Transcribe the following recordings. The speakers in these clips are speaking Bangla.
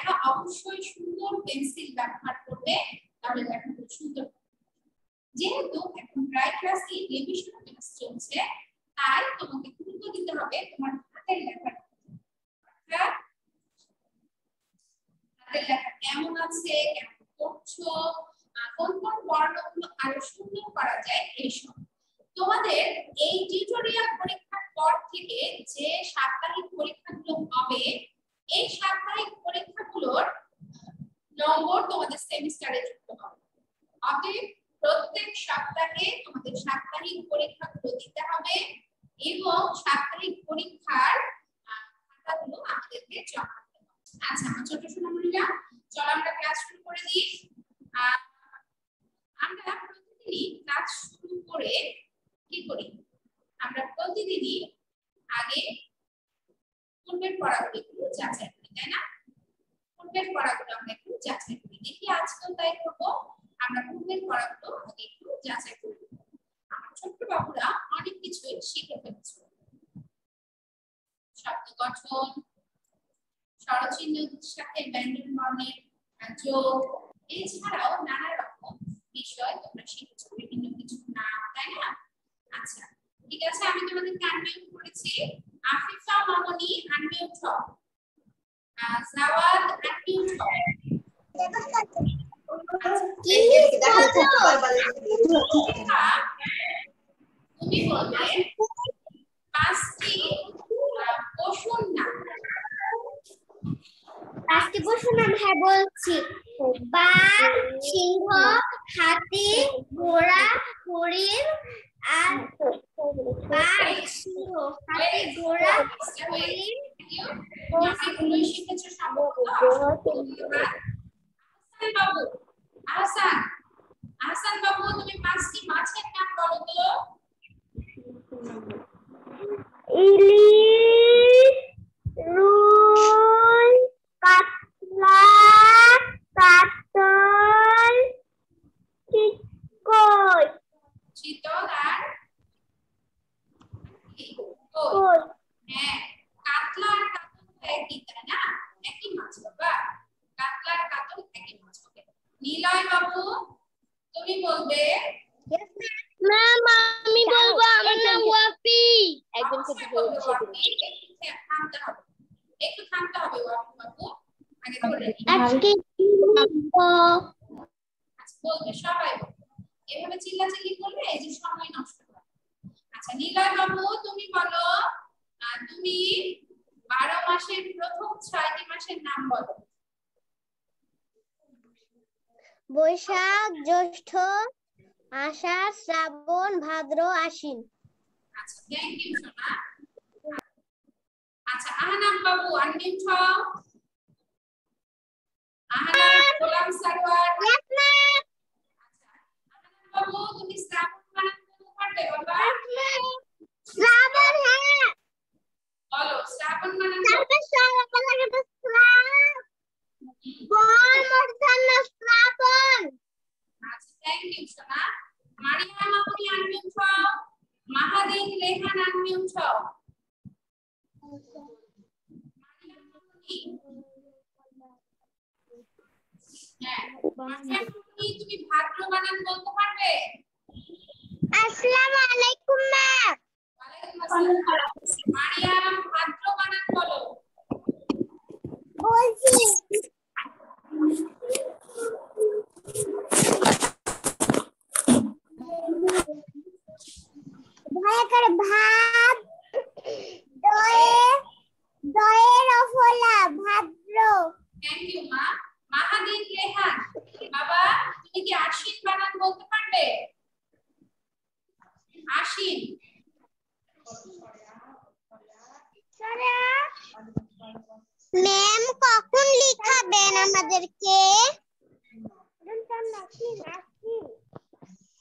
লেখা অবশ্যই সুন্দর পেন্সিল ব্যবহার করবে, তাহলে লেখা খুব সুন্দর। যেহেতু এখন প্রায় ক্লাস এই রিভিশন ক্লাস চলছে, তাই তোমাকে গুরুত্ব দিতে হবে তোমার হাতের লেখার হাতের লেখা কেমন আছে, কেমন করছ কোন কোন বর্ণগুলো আরও সুন্দর করা যায় এইসব তোমাদের এই টিউটোরিয়াল পরীক্ষার পর থেকে যে সাপ্তাহিক পরীক্ষাগুলো হবে এই সাপ্তাহিক পরীক্ষাগুলোর নম্বর তোমাদের সেমিস্টারে যুক্ত হবে। অতএব প্রত্যেক সপ্তাহে তোমাদের সাপ্তাহিক পরীক্ষাগুলো দিতে হবে এবং সাপ্তাহিক পরীক্ষার খাতাগুলো আমাদেরকে জমা দিতে হবে। আচ্ছা আমার ছোট সোনামণিরা, চলো আমরা ক্লাস শুরু করে দিই। আমরা প্রতিদিনই ক্লাস শুরু করে কি করি? আমরা প্রতিদিনই আগে পূর্বের পড়াগুলো একটু যাচাই করি, তাই না? পূর্বের পড়াগুলো আমরা একটু যাচাই করি। দেখি আজকেও তাই করব? আমরা পূর্বের পড়াগুলো আগে একটু যাচাই করি। আমার ছোট্ট বাবুরা অনেক কিছুই শিখে ফেলছে। শব্দ গঠন স্বরচিহ্নের সাথে ব্যঞ্জন বর্ণের যোগ, এছাড়াও নানা রকম বিষয় তোমরা শিখেছো, বিভিন্ন কিছু নাম, তাই না? আচ্ছা ঠিক আছে, আমি তোমাদেরকে আনমিউট করেছি। আফিফা মামনি আনমিউট হও জাওয়াদ আনমিউট হও তুমি বলবে পাঁচটি পশুর নাম পাঁচটি পশুর নাম হ্যাঁ বলছি বাঘ সিংহ হাতি ঘোড়া হরিণ আর বাঘ সিংহ হাতি ঘোড়া হরিণ এগুলো শিখেছো সম্ভবত আহসান বাবু আহসান আহসান বাবু তুমি পাঁচটি মাছের নাম বলো তো ইলিশ রুই কাতলা কাতল চিকই চিতল আর কই কই হ্যাঁ কাতলা আর কাতল একই তাই না একই মাছ বাবা কাতলা আর কাতল একই মাছ ওকে নীলয় বাবু তুমি বলবে ম্যাম আমি বলব আমার নাম ওয়াফি একদম অবশ্যই একটু থামতে হবে একটু থামতে হবে ওয়াপি বাবু আগে ধরে আজকে আচ্ছা বলবে সবাই বলবে এভাবে চিল্লাচিল্লি করলে এই যে সময় নষ্ট আচ্ছা নীলয় বাবু তুমি বলো তুমি বারো মাসের প্রথম ছয়টি মাসের নাম বলো। বৈশাখ জ্যৈষ্ঠ আষাঢ় শ্রাবণ ভাদ্র আশ্বিন। আচ্ছা থ্যাংক ইউ সোনা। আচ্ছা আহনাম বাবু আনমিউট হও। আহনাম গোলাম সারোয়ার। আচ্ছা আহনাম বাবু তুমি শ্রাবণ বানান বলতে পারবে বাবা শ্রাবণ হ্যাঁ বলো শ্রাবণ বানান তারপর শ্রাবণ লাগে তো শ্রাবণ বল মূর্ধন্য শ্রাবণ আচ্ছা থ্যাংক ইউ সোনা মারিয়াম আপনি আনমিউট হও মাহাদিন লেখান আনমিউট হও মারিয়াম আপনি হ্যাঁ মারিয়াম আপনি তুমি ভাদ্র বানান বলতে পারবে আসসালামু আলাইকুম ম্যাম ওয়ালাইকুম আসসালাম। মারিয়াম ভাদ্র বানান বলো। বলছি ভালো করে ভাত দয়ে দয়ের অফলা ভাদ্র থ্যাংক ইউ মা মাহাদিন রেহান বাবা তুমি কি আশ্বিন বানান বলতে পারবে আশ্বিন ম্যাম কখন লিখাবেন আমাদেরকে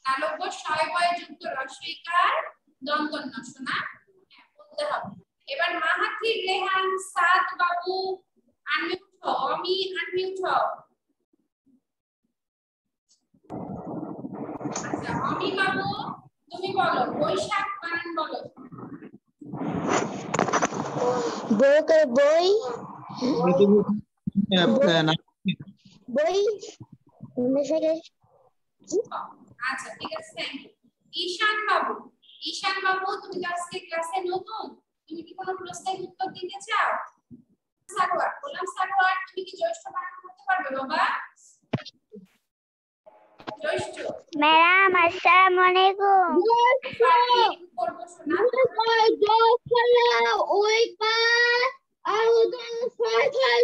তালব্য ছয় বয় যুক্ত রসইকার দন্তন্য শোনা হ্যাঁ, বলতে হবে এবার মাহাথির রেহান সাদ বাবু আনমিউট হও অমি আনমিউট হও আচ্ছা অমি বাবু তুমি বলো বৈশাখ বানান বলো বই করে বই বই আচ্ছা ঠিক আছে thank you. ঈশান বাবু ঈশান বাবু তুমি তো আজকে ক্লাসে নতুন? তুমি কি কোনো প্রশ্নের উত্তর দিতে চাও? সারোয়ার বললাম সারোয়ার তুমি কি জ্যৈষ্ঠ বানান করতে পারবে বাবা? ম্যাডাম আসসালামু আলাইকুম ওই পা আর ছয় ছয়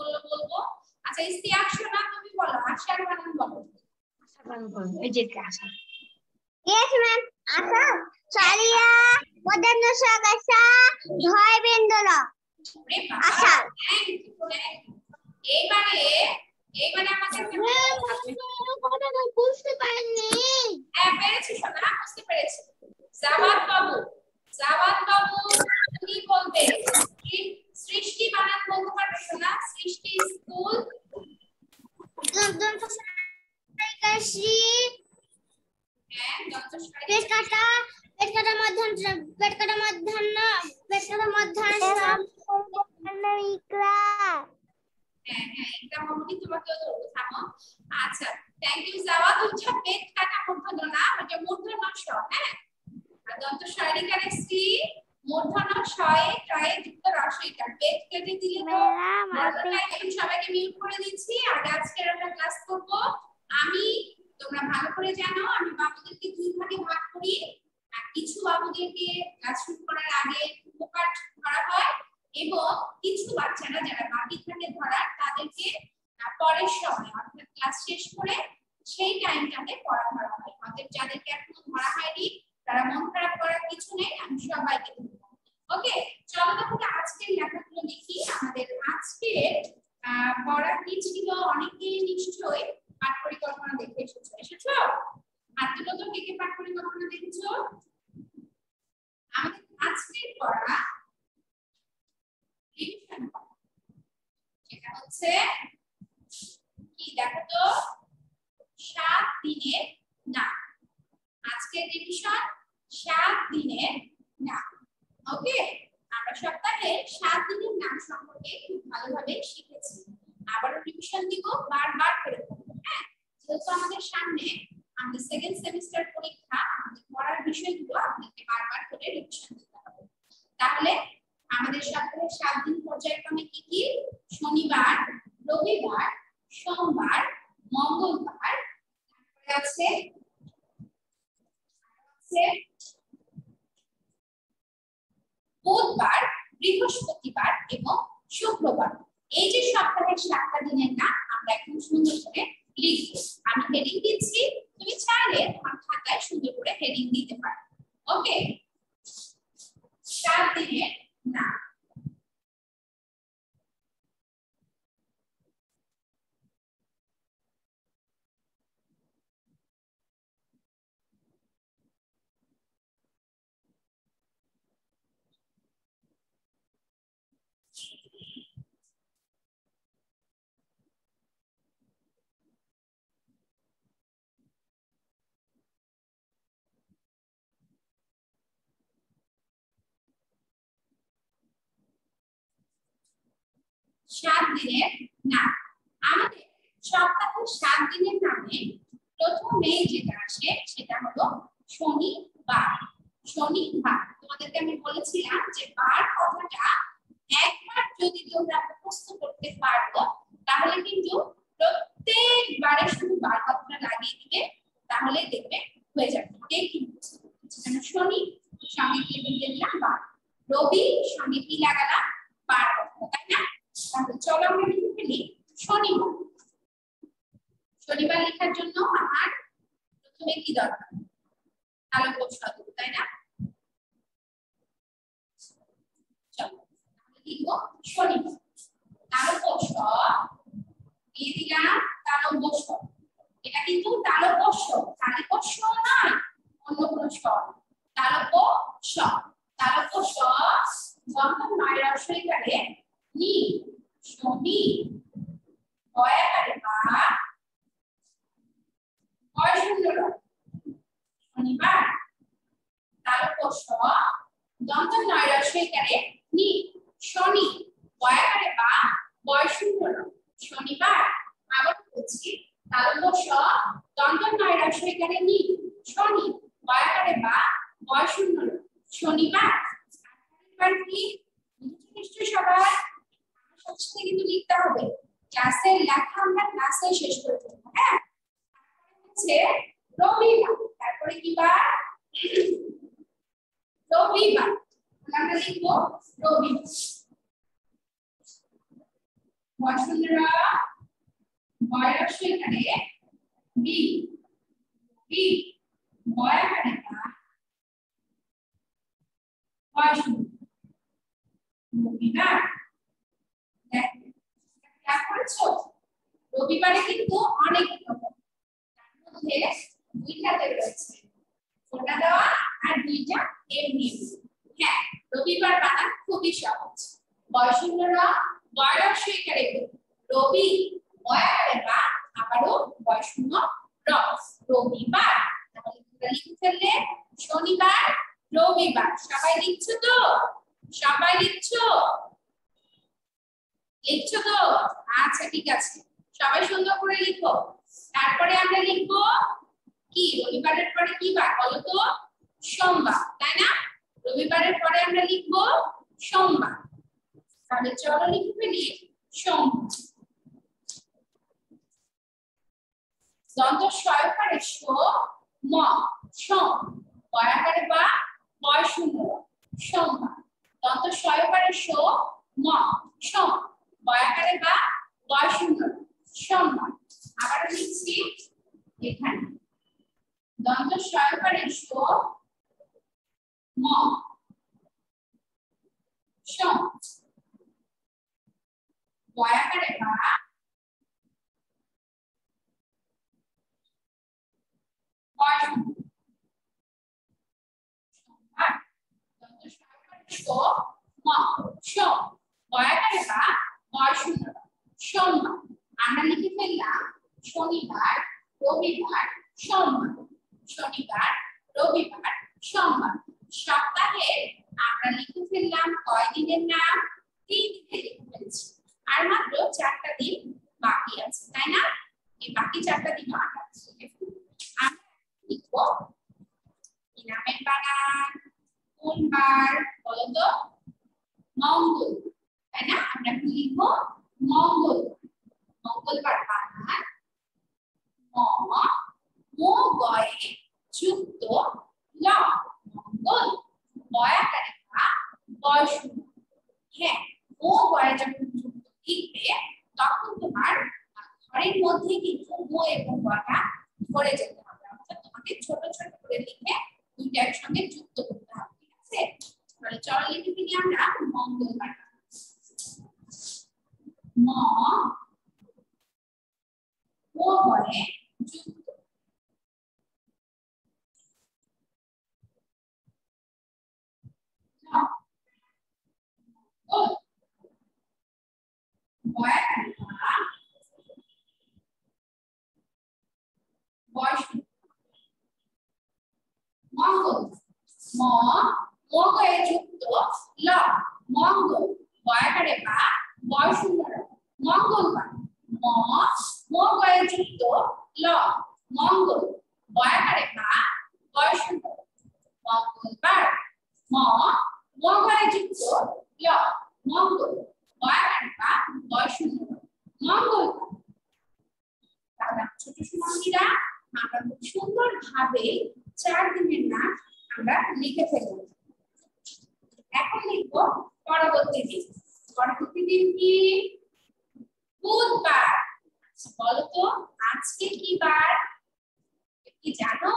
বলল বলব আচ্ছা ইস্তিয়াক শোনা তুমি বলো আশার বানান বলো Yes, ma'am. Asa, Salia, Modern Sagasa, Joy Bendolo. ওরে বাবা, আশা। thank you, thank you. এইবারে এইবারে আমাদের বুঝতে পারিনি হ্যাঁ পেরেছি শোনা বুঝতে পেরেছি জাওয়াদ বাবু জাওয়াদ বাবু তুমি বলবে? সৃ- সৃষ্টি বানান বলতে পারবে শোনা? সৃষ্টি স্কুল। শ্রী হ্যাঁ পেট কাটা পেট কাটা মধ্যাহ্ন পেট কাটা মধ্যাহ্ন? পেট কাটা মধ্যাহ্ন? ইকরা হ্যাঁ হ্যাঁ এটা মামুনি তোমাকেও ধরবো থামো। আচ্ছা থ্যাংক ইউ জাওয়াদ হচ্ছে পেট কাটা মূর্ধন্য না ওটা মূর্ধন্য স হ্যাঁ? আর দন্ত শয়রিকার শ্রী মূর্ধন্য শয়ে টয়ে যুক্ত রসইকার পেট কেটে দিলে। তো। আমি সবাইকে মিউট করে দিচ্ছি। আর আজকের আমরা ক্লাস করব। আমি তোমরা ভালো করে জানো আমি বাবুদেরকে দুই ভাগে ভাগ করি। আর কিছু বাবুদেরকে ক্লাস শুরু করার আগে উপকার করা হয় এবং কিছু বাচ্চারা যারা বাকি থাকে ধরার তাদেরকে পরের সময় অর্থাৎ ক্লাস শেষ করে সেই টাইমটাতে পড়া ধরা হয়। অর্থাৎ যাদেরকে এখনও ধরা হয়নি তারা মন খারাপ করার কিছু নেই আমি সবাইকে ওকে চলো তাহলে আজকের লেখাগুলো দেখি। আমাদের আজকে আহ, পড়া কি ছিল? অনেকে নিশ্চয়ই পাঠ পরিকল্পনা দেখে এসেছ। এসেছ? হাত তুলো তো কে কে পাঠ পরিকল্পনা দেখেছ? আমাদের আজকের পড়া। সেটা হচ্ছে কি দেখো তো? সাত দিনের নাম। আজকের রিভিশন সাত দিনের নাম। ওকে আমরা সপ্তাহে সাত দিনের নাম সম্পর্কে খুব ভালোভাবে শিখেছি। আবারও রিভিশন দিব, বারবার করে হ্যাঁ? যেহেতু আমাদের সামনে আমাদের সেকেন্ড সেমিস্টার পরীক্ষা, আমাদের পড়ার বিষয়গুলো আপনাদেরকে বারবার করে রিভিশন দিতে হবে। তাহলে আমাদের সপ্তাহে সাত দিন পর্যায়ক্রমে কি কি? শনিবার, রবিবার, সোমবার, মঙ্গলবার, তারপরে আছে আছে বুধবার, বৃহস্পতিবার এবং শুক্রবার। এই যে সপ্তাহের সাতটা দিনের নাম, আমরা এখন সুন্দর করে লিখব। আমি হেডিং দিচ্ছি, তুমি চাইলে তোমার খাতায় সুন্দর করে হেডিং দিতে পারো। ওকে সাত দিনের নাম। সাত দিনের নাম। আমাদের সপ্তাহের সাত দিনের নামে প্রথমে যেটা আসে, সেটা হলো শনিবার। শনিবার, তোমাদেরকে আমি বলেছিলাম যে বার কথাটা একবার যদি তোমরা মুখস্থ করতে পারব তাহলে কিন্তু প্রত্যেক প্রত্যেকবারে শুধু বার কথাটা লাগিয়ে দিবে তাহলে দেখবে হয়ে যাবে। যেমন শনি সঙ্গে কি দিলাম বার। রবি সঙ্গে কি লাগালাম? বার কথা, তাই না? তাহলে চলো আমরা লিখে? ফেলি শনিবার শনিবার লেখার জন্য আমার প্রথমে কি দরকার? আলোক প্রশ্ন তাই না? চলো লিখব শনিবার। আলোক স দিয়ে দিলাম তালব্য স এটা কিন্তু তালব্য স তালব্য স নয় অন্য কোনো স তালব্য স তালব্য স যখন মায়ের অশ্বইকারে নি শনি দয়াকারে বা হয় শূন্য শনিবার তালব্য স দন্ত নয় রসইকারে নি শনি বয়াকারে বা বয় শূন্য শনিবার আবার বলছি তালব্য স দন্ত নয় রসইকারে নি শনি বয়াকারে বা বয় শূন্য শনিবার এবার কি নিশ্চয় সবার আমার সাথে কিন্তু লিখতে হবে ক্লাসের লেখা আমরা ক্লাসে শেষ করে দেবো হ্যাঁ হচ্ছে রবিবার তারপরে কি বার রবিবার আমরা লিখব রবিবার বসুন্ধরা বয়স এখানে বি বি বয়াকারে বা রবিবার খেয়াল করেছ রবিবারে কিন্তু অনেক রকম তার মধ্যে দুইটাতে ফোটা দেওয়া আর দুইটা হ্যাঁ রবিবার বানান খুবই সহজ। বয়সূন্যরা বয়স একারে রবি বা লিখে ফেললে, শনিবার, রবিবার। সবাই লিখছো তো? সবাই লিখছো? লিখছো তো? আচ্ছা ঠিক আছে। সবাই সুন্দর করে লিখো। তারপরে আমরা লিখব কি? রবিবারের পরে কি বার? বলতো, সোমবার, তাই না? রবিবারের পরে আমরা লিখব সোমবার। তাহলে চলো লিখে ফেলি সোমবার। দন্ত সয়কারে সো বা বয় শূন্য সোমবার। দন্ত সয়কারে সো, ম, সোম। বয়াকারে বা বয় শূন্য সোমবার। আবার লিখছি এখানে। দন্ত সয়কারে সো। ম সোম বয়াকারে বা দন্ত সয়কারে সো। ম সোম বয়াকারে বা বয় শূন্য সোমবার আমরা লিখে ফেললাম শনিবার, রবিবার, সোমবার। শনিবার রবিবার, সোমবার, সপ্তাহে আমরা লিখে ফেললাম কয় দিনের নাম? তিন দিনে লিখে ফেলছি। আর মাত্র চারটা দিন বাকি আছে, তাই না? এই বাকি চারটা দিন আমরা কোন বার বলো তো মঙ্গল, তাই না? আমরা কি লিখব? মঙ্গল, মঙ্গলবার বানান ম, মো, গয়ে যুক্ত ল মঙ্গল বয়াকারে বা বয়স হ্যাঁ ও গয়ে যখন যুক্ত লিখবে তখন তোমার ঘরের মধ্যে কিন্তু মো এবং গটা ধরে যেতে হবে অর্থাৎ তোমাকে ছোট ছোট করে লিখে দুইটা একসঙ্গে যুক্ত করতে হবে ঠিক আছে তাহলে চলো লিখে ফেলি আমরা মঙ্গলবার ম ও গয়ে যুক্ত ও বয়াকারে বা বয়স মঙ্গল ম মগয়ে যুক্ত ল মঙ্গল বয়াকারে বা বয়স মঙ্গলবার ম মগয়ে যুক্ত ল, মঙ্গল বয়াকারে বা বয়স মঙ্গলবার ম মগয়ে যুক্ত ল, মঙ্গল বয়াকারে বা বয় শূন্য মঙ্গলবার তাহলে ছোট সুমন্দিরা, আমরা খুব সুন্দর ভাবে চার দিনের নাম আমরা লিখে ফেলব। এখন লিখব পরবর্তী দিন পরবর্তী দিন কি বুধবার আচ্ছা বলো তো আজকে কি বার কি জানো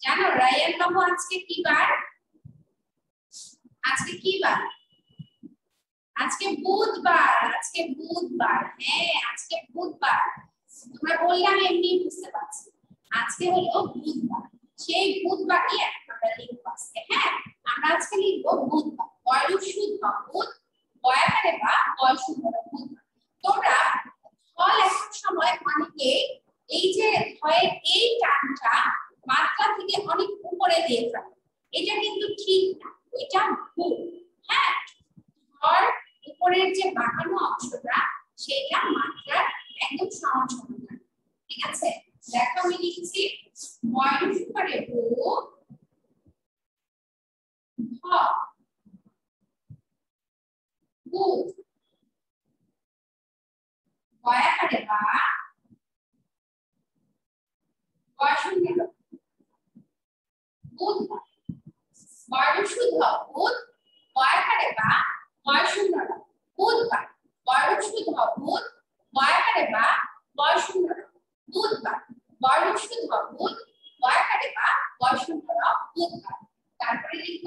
জানো রায়ান বাবু আজকে কি বার আজকে কি বার আজকে বুধবার আজকে বুধবার হ্যাঁ আজকে বুধবার তোমরা বললে আমি এমনি বুঝতে পারছি আজকে হলো বুধবার সেই বুধবারই আমরা লিখব আজকে হ্যাঁ আমরা আজকে লিখব বুধবার বয়ু শুদ্ধ বয়াকারে বা বয় শুদ্ধ তোমরা ফল এখন সময় অনেকে এই যে ভয়ের এই টানটা মাত্রা থেকে অনেক উপরে দিয়ে ফেলে এটা কিন্তু ঠিক না, এটা ভুল। হ্যাঁ ধর উপরের যে বাঁকানো অংশটা, সেটা মাত্রার একদম সমান ঠিক আছে? দেখো আমি লিখছি বয়স করে ও ভ বুধ বয়াকারে বা বয়সুন্দর বুধ বয়সুদ্ধ বুধ বয়াকারে বা বয়সুন্দর বুধবার বয়সুদ্ধ বুধ বয়াকারে বা বয়সুন্দর বুধবার বয়সুদ্ধ বুধ বয়াকারে বা বয়সুন্দর বুধবার তারপরে লিখব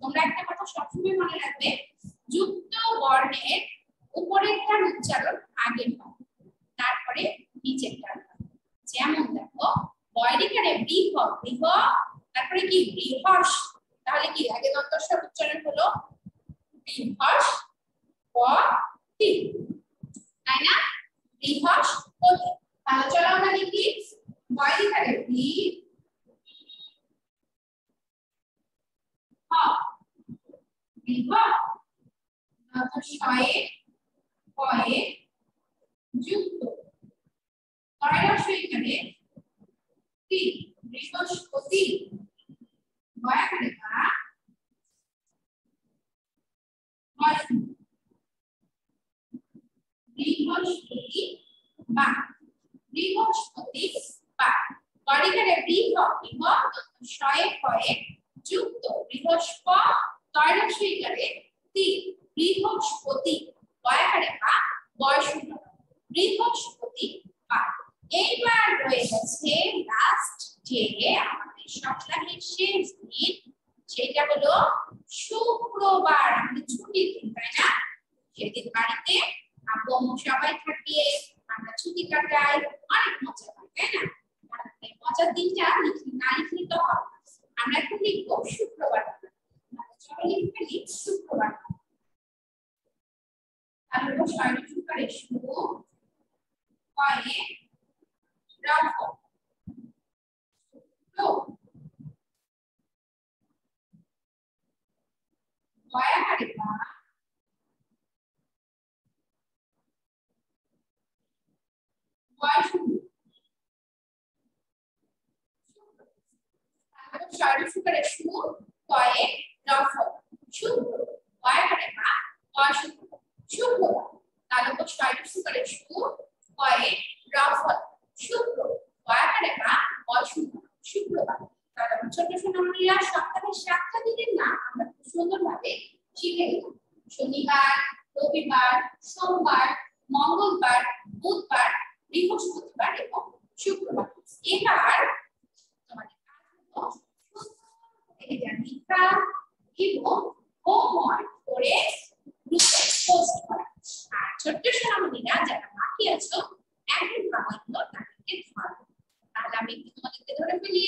তোমরা একটা কথা সবসময় মনে রাখবে, যুক্ত বর্ণের উপরেরটার উচ্চারণ আগে হয়, তারপরে নিচেরটা যেমন দেখো বয়রিকারে বৃহ বৃহ, তারপরে কি? বৃহস। তাহলে কি? আগে দন্তস্বর উচ্চারণ হলো বৃহস পতি তাই না? বৃহস পতি তাহলে চলো আমরা লিখি বয়রিকারে বৃ তি বৃহস্পতি বৃহস্পতি বা বৃহস্পতি বা বডিকারে বৃহ বৃহ শয়ে কয়ে যুক্ত বৃহস্প এখানে তি, বৃহস্পতি বয়াকারে বা বয়স বৃহস্পতি বা এইবার রয়ে গেছে লাস্ট যে আমাদের সপ্তাহের শেষ দিন, সেটা হলো শুক্রবার। আমাদের ছুটির দিন, তাই না? সেদিন বাড়িতে আব্বু সবাই থাকে, আমরা ছুটি কাটাই, অনেক মজা হয়, তাই না? মজার দিনটা লিখি না লিখলে তো হবে আমরা এখন লিখব শুক্রবার। আমরা চলো লিখে ফেলি শুক্রবার তাহলে ছয় শুক্রবারে শুরু কয়ে রফ তো বয়াকারে বা বয়স ছয় শুক্রবারে শুরু কয়ে রফ শুক্র বয়াকারে বা বয়স শুক্রবার তাহলে ছয় শুক্রবারে শুরু কয়ে রফ শুক্র বয়াকারে বা বয়স শুক্রবার তাহলে আমার ছোট সোনামণিরা সপ্তাহে সাতটা দিনের নাম আমরা খুব সুন্দরভাবে শিখে নিলাম শনিবার রবিবার সোমবার মঙ্গলবার বুধবার বৃহস্পতিবার এবং শুক্রবার এবার তোমাদের কাজ হলো এটা লিখা এবং হোমওয়ার্ক করে গ্রুপে পোস্ট করা আর ছোট্ট সোনামণিরা যারা বাকি আছো এখন বাবাগুলো তাদেরকে ধরো তাহলে আমি একটু তোমাদেরকে ধরে ফেলি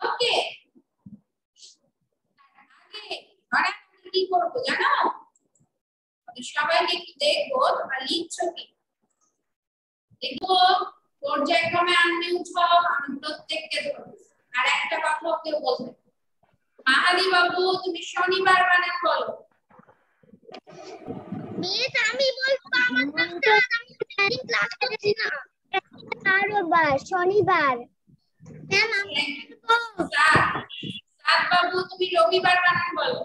ওকে আগে ধরা কি করব জানো আমাদের সবাইকে একটু দেখব তোমরা লিখছো কি দেখো পর্যায়ক্রমে আনবে উঠাও আমি প্রত্যেককে ধরবো আর একটা কথা কেউ বলবে মাহাদি বাবু তুমি শনিবার বানান বলো মিস আমি বলব আমার নামটা আমি সেদিন ক্লাস করছি না কারোবার শনিবার। ম্যাম আমি সাত। সাত বাবু তুমি রবিবার বানান বলো?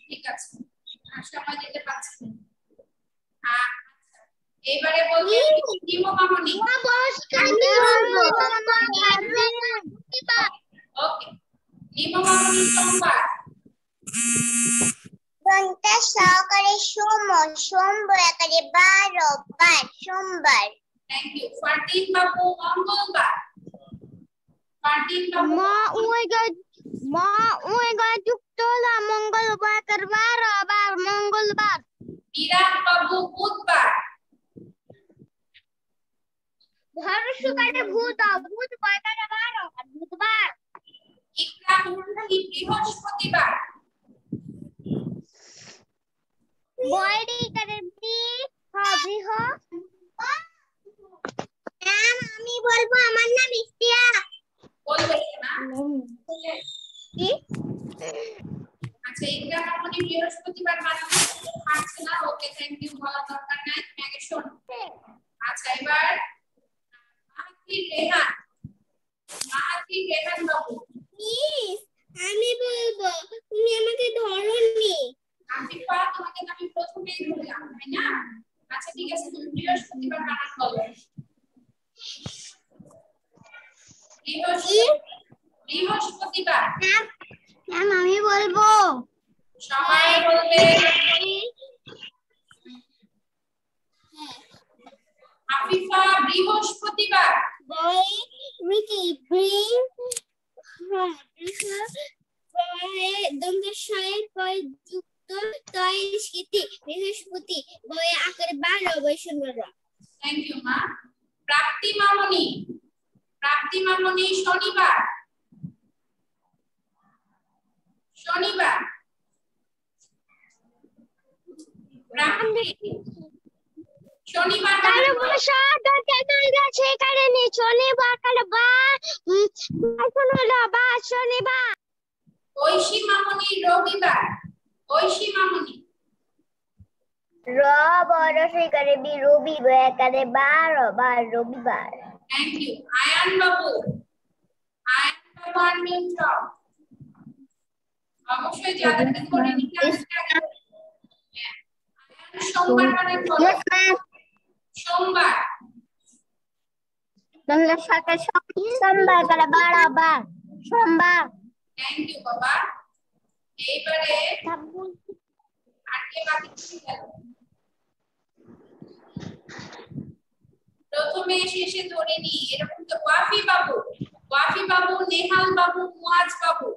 ঠিক আছে সময় দিতে পারছি না আ- এইবারে বলবে নিমো মামনি বসকায় কি বলব ওকে। নিমো মামনি সোমবার। ঘণ্টা সহকারে সোম সোমবার আকারে বারো বার সোমবার। থ্যাংক ইউ ফারদিন বাবু মঙ্গলবার। ফারদিন বাবু মা ওইগা মা ওইগা যুক্ত হলো। মঙ্গলবার কার বারো মঙ্গলবার। বিরাট বাবু বুধবার। বৃহস্পতিবারে ভূত বুধবার কার বারো বুধবার বৃহস্পতিবার বয়রি কারে বি হবিহ ম্যাম আমি বলব আমার নাম ইস্তিয়া বলবে কি? আচ্ছা বৃহস্পতিবার পারছে না ওকে থ্যাংক ইউ বলার দরকার নাই আগে শোনো আচ্ছা এবার আমি বলব, তুমি আমাকে ধরনি। তোমাকে আমি প্রথমেই ধরলাম তাই না আচ্ছা ঠিক আছে তুমি বৃহস্পতিবার বানান বলো বৃহস্পতিবার আমি বলব। সবাই বলবে আফিফা, বৃহস্পতিবার। Boy Ricky bring যুক্ত তয় স্মৃতি বৃহস্পতি বই আকারে বারো বৈষম্যর থ্যাংক ইউ মা প্রাপ্তি মামনি প্রাপ্তি মামনি শনিবার শনিবার প্রাপ্তি শনিবার তাহলে বানান বলো। কোনো সাদা কেটে শনিবার কালে বা হলো বা শনিবার। ঐশী মামনি রবিবার। ঐশী মামনি। র বড় সেকারে বি রবি একারে বারো বার রবিবার। Thank you Ayaan Babu. Ayaan Babu unmute হও অবশ্যই যাদেরকে করে নিতে হবে তারা করে। হ্যাঁ। সোমবার। বলো সোমবার সোমবার করে বারো বার সোমবার। থ্যাংক ইউ বাবা। এইবারে আর কে বাকি থেকে গেল প্রথমে শেষে ধরে নি এরকম তো ওয়াফি বাবু ওয়াফি বাবু নেহাল বাবু মুয়াজ বাবু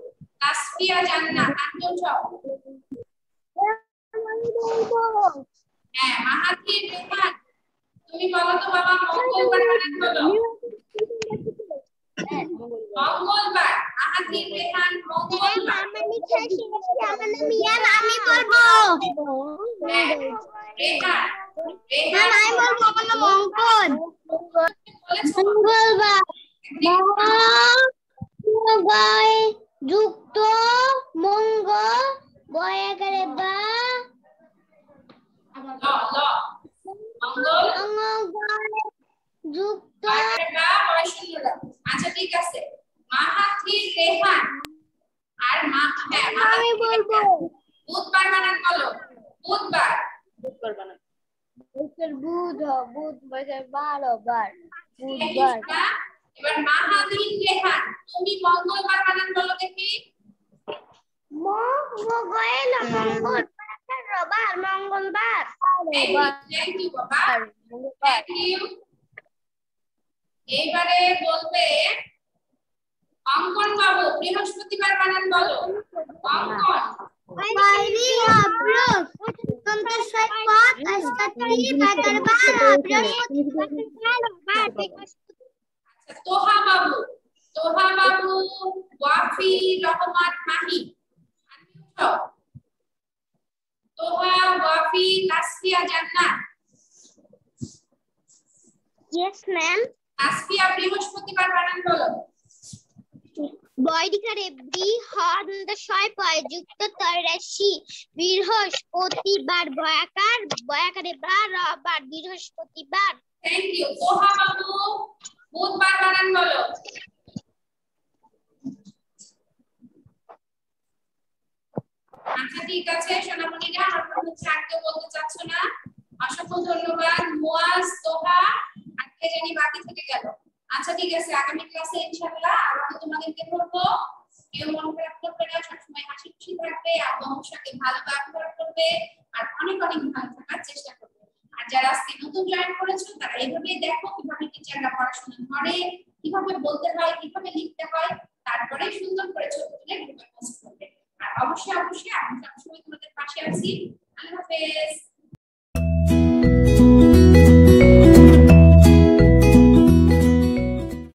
তাসফিয়া জান্নাত আনন্দ সব হ্যাঁ মাহাথির রেহান তুমি বলো তো বাবা মঙ্গলবার বানান বলো। মঙ্গলবার মাহাথির রেহান মঙ্গলবার। আমি বলব হ্যাঁ রেহান ম্যাম রেহান আমি বলব অঙ্কন বলেছ মঙ্গলবার। মঙ্গল যুক্ত মঙ্গল বয়াকারে বা ল ল। মঙ্গল মঙ্গল যুক্ত আচ্ছা ঠিক আছে। মাহাথির রেহান আর মা হ্যাঁ আমি বলব। বুধবার বানান বলো। বুধবার। বুধ বুধ বাজার বারো বার। বুধবার। এবার রেহান তুমি মঙ্গলবার বানান বলো দেখি। মঙ্গল রবার মঙ্গলবার। এইবারে বলবে, অঙ্কন বাবু, বৃহস্পতিবার বানান বলো। অঙ্কন। আচ্ছা তোহা বাবু তোহা বাবু রহমান মাহি। তোহা ওয়াফি তাসফিয়া জান্নাত। ইয়েস ম্যাম তাসফিয়া বৃহস্পতিবার বানান বলো বৈদিকারে বৃহন্দশয় যুক্ত তৈরাশি বৃহস্পতিবার বয়াকার বয়াকারে বা রবার বৃহস্পতিবার। থ্যাংক ইউ তোহা বাবু বুধবার বানান বলো আচ্ছা ঠিক আছে, সোনামণিরা, আমরা হচ্ছে আর বলতে চাচ্ছ না। অসংখ্য ধন্যবাদ। মুয়াজ, তোহা, আর কে জানি বাকি থেকে গেল। আচ্ছা ঠিক আছে, আগামী ক্লাসে ইনশাআল্লাহ আবার তোমাদেরকে ধরবো কেউ মন খারাপ করবে না, সবসময় হাসি খুশি থাকবে এবং সাথে ভালো ব্যবহার করবে আর অনেক অনেক ভালো থাকার চেষ্টা করবে। আর যারা আজকে নতুন জয়েন করেছ, তারা এইভাবে দেখো কীভাবে টিচাররা পড়াশোনা করে, কীভাবে বলতে হয়, কীভাবে লিখতে হয় তারপরে সুন্দর করে ছবি তুলে গ্রুপে পোস্ট করবে। আর অবশ্যই অবশ্যই। আমি সবসময় তোমাদের পাশে আছি। আল্লাহ হাফেজ।